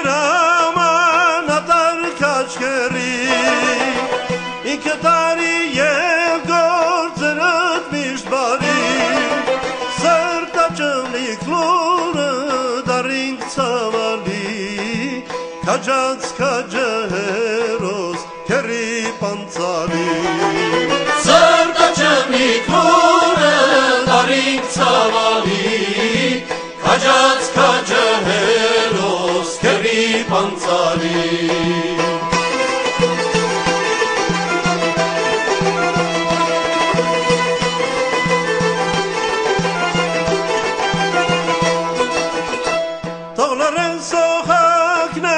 Չորոտ գնդիր աման ատար կաչկերի Ինքը տարի և գործերըտ միշտ բարի Սրտաճնիկ լուրը դարինք ծավալի Քաջած քաջը aman zalim Dağların sokakları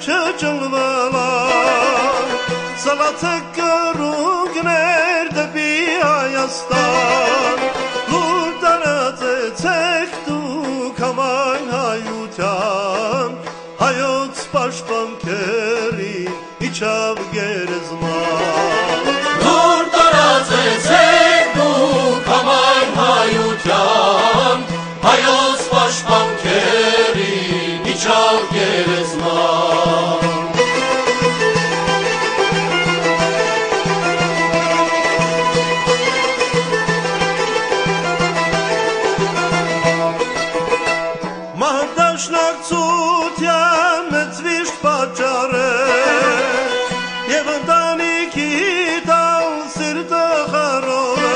çocuklar Salatı kuru günlerde bir ayasta Մահդաշնակցության մեծ վիշտ պատճառ է Եվ ընտանիքի տալ սիրտը խարով է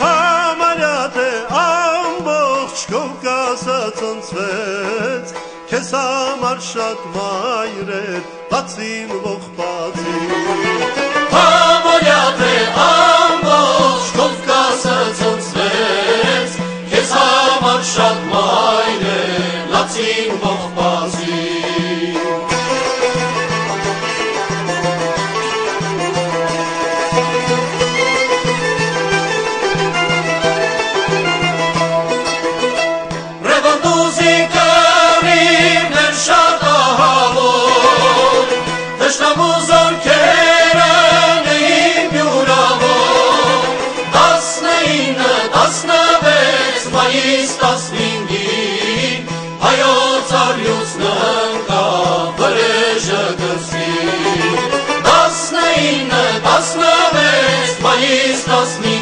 Համարյա թե ամբողջ Կովկասը ծնցվեց Քեզ համար շատ մայրեր բացին ողբացին Տասնինը, տասնվեց, մայիս տասնինգին